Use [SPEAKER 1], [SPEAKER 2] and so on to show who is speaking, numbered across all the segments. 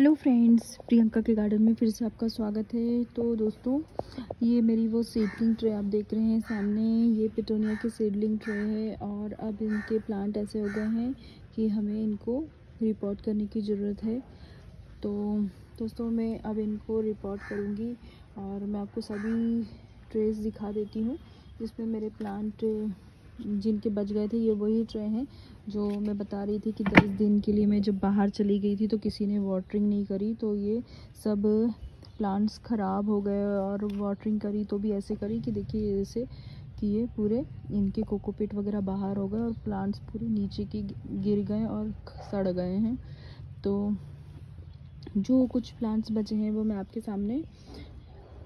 [SPEAKER 1] Hello friends Priyanka के garden में फिर से आपका स्वागत है। तो दोस्तों, ये मेरी वो सीडलिंग ट्रे आप देख रहे हैं सामने। ये पिटोनिया की सीडलिंग ट्रे है और अब इनके प्लांट ऐसे हो गए हैं कि हमें इनको रिपोर्ट करने की ज़रूरत है। तो दोस्तों, मैं अब इनको रिपोर्ट करूँगी और मैं आपको सभी ट्रेस दिखा देती हूँ जिसमें मेरे प्लांट जिनके बच गए थे, ये वही ट्रे हैं जो मैं बता रही थी कि दस दिन के लिए मैं जब बाहर चली गई थी तो किसी ने वाटरिंग नहीं करी तो ये सब प्लांट्स ख़राब हो गए और वाटरिंग करी तो भी ऐसे करी कि देखिए जैसे कि ये पूरे इनके कोकोपिट वगैरह बाहर हो गए और प्लांट्स पूरे नीचे की गिर गए और सड़ गए हैं। तो जो कुछ प्लांट्स बचे हैं वो मैं आपके सामने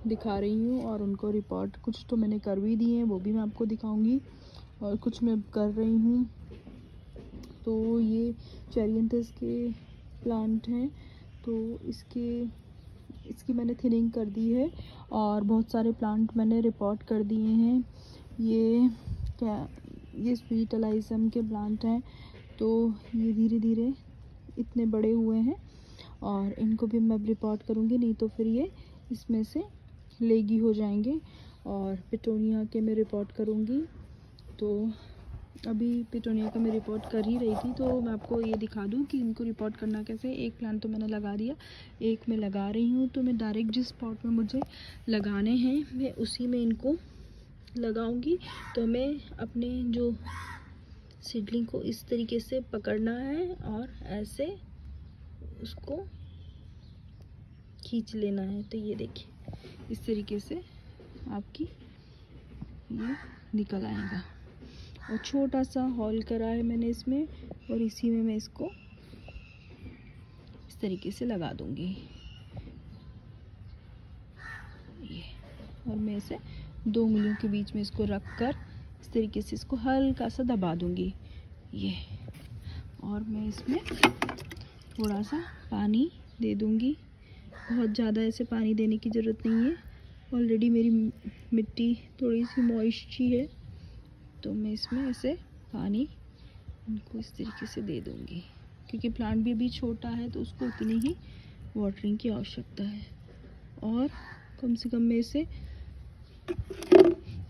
[SPEAKER 1] दिखा रही हूँ और उनको रिपोर्ट कुछ तो मैंने कर भी दिए हैं, वो भी मैं आपको दिखाऊँगी। और कुछ मैं कर रही हूँ। तो ये चेरियंथस के प्लांट हैं। तो इसके, इसकी मैंने थिनिंग कर दी है और बहुत सारे प्लांट मैंने रिपोर्ट कर दिए हैं। ये क्या, ये स्वीट अलाइजम के प्लांट हैं। तो ये धीरे धीरे इतने बड़े हुए हैं और इनको भी मैं रिपोर्ट करूँगी, नहीं तो फिर ये इसमें से लेगी हो जाएँगे और पिटोनिया के मैं रिपोर्ट करूँगी। तो अभी पिटोनिया का मैं रिपोर्ट कर ही रही थी तो मैं आपको ये दिखा दूँ कि इनको रिपोर्ट करना कैसे एक प्लांट तो मैंने लगा दिया, एक मैं लगा रही हूँ तो मैं डायरेक्ट जिस स्पॉट में मुझे लगाने हैं, मैं उसी में इनको लगाऊँगी। तो मैं अपने जो सीडलिंग को इस तरीके से पकड़ना है और ऐसे उसको खींच लेना है। तो ये देखिए, इस तरीके से आपकी ये निकल आएगा। और छोटा सा हॉल करा है मैंने इसमें और इसी में मैं इसको इस तरीके से लगा दूँगी। ये। और मैं इसे दो उंगलियों के बीच में इसको रख कर इस तरीके से इसको हल्का सा दबा दूँगी। ये। और मैं इसमें थोड़ा सा पानी दे दूँगी। बहुत ज़्यादा ऐसे पानी देने की ज़रूरत नहीं है। ऑलरेडी मेरी मिट्टी थोड़ी सी मॉइस्ट ही है। तो मैं इसमें ऐसे पानी इनको इस तरीके से दे दूँगी। क्योंकि प्लांट भी अभी छोटा है तो उसको उतनी ही वाटरिंग की आवश्यकता है। और कम से कम मैं इसे,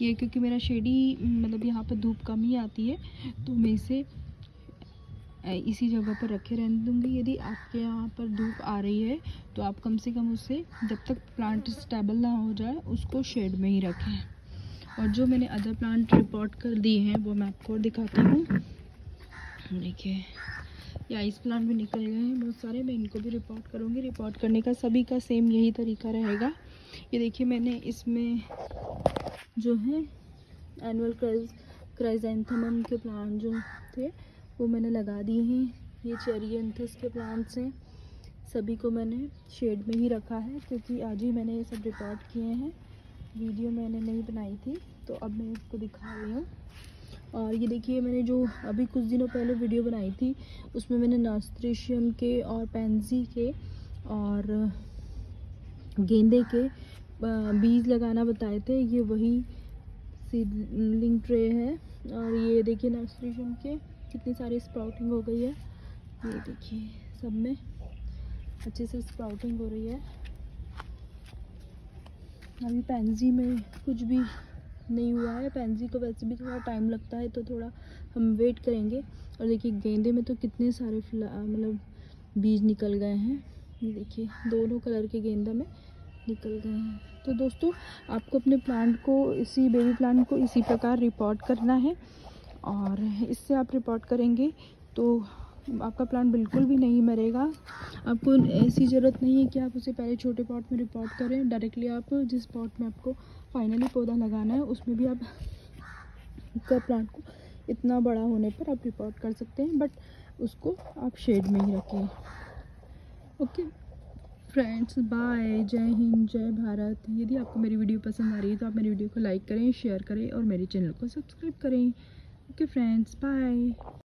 [SPEAKER 1] ये क्योंकि मेरा शेडी मतलब यहाँ पर धूप कम ही आती है तो मैं इसे इसी जगह पर रखे रहने दूँगी। यदि आपके यहाँ पर धूप आ रही है तो आप कम से कम उसे, जब तक प्लांट स्टेबल ना हो जाए, उसको शेड में ही रखें। और जो मैंने अदर प्लांट रिपोर्ट कर दिए हैं, वो मैं आपको दिखाती हूँ। देखिए, या इस प्लांट भी निकल गए हैं, बहुत सारे, मैं इनको भी रिपोर्ट करूँगी। रिपोर्ट करने का सभी का सेम यही तरीका रहेगा। ये देखिए, मैंने इसमें जो है एनुअल क्राइज क्राइजेंथमम के प्लांट जो थे, वो मैंने लगा दिए हैं। ये चेरियंथस के प्लांट्स हैं। सभी को मैंने शेड में ही रखा है, क्योंकि आज ही मैंने ये सब रिपोर्ट किए हैं। वीडियो मैंने नहीं बनाई थी तो अब मैं इसको दिखा रही हूँ। और ये देखिए, मैंने जो अभी कुछ दिनों पहले वीडियो बनाई थी, उसमें मैंने नास्ट्रेशियम के और पेंजी के और गेंदे के बीज लगाना बताए थे। ये वही सीडलिंग ट्रे है। और ये देखिए नास्ट्रेशियम के, कितनी सारी स्प्राउटिंग हो गई है। ये देखिए, सब में अच्छे से स्प्राउटिंग हो रही है। अभी पेंजी में कुछ भी नहीं हुआ है। पेंजी को वैसे भी थोड़ा टाइम लगता है तो थोड़ा हम वेट करेंगे। और देखिए, गेंदे में तो कितने सारे मतलब बीज निकल गए हैं। ये देखिए, दोनों कलर के गेंदा में निकल गए हैं। तो दोस्तों, आपको अपने प्लांट को, इसी बेबी प्लांट को इसी प्रकार रिपोर्ट करना है। और इससे आप रिपोर्ट करेंगे तो आपका प्लांट बिल्कुल भी नहीं मरेगा। आपको ऐसी ज़रूरत नहीं है कि आप उसे पहले छोटे पॉट में रिपोर्ट करें। डायरेक्टली आप जिस पॉट में आपको फाइनली पौधा लगाना है, उसमें भी आप का प्लांट को इतना बड़ा होने पर आप रिपोर्ट कर सकते हैं बट उसको आप शेड में ही रखें। ओके फ्रेंड्स बाय जय हिंद, जय भारत। यदि आपको मेरी वीडियो पसंद आ रही है तो आप मेरी वीडियो को लाइक करें शेयर करें और मेरे चैनल को सब्सक्राइब करें। Okay friends bye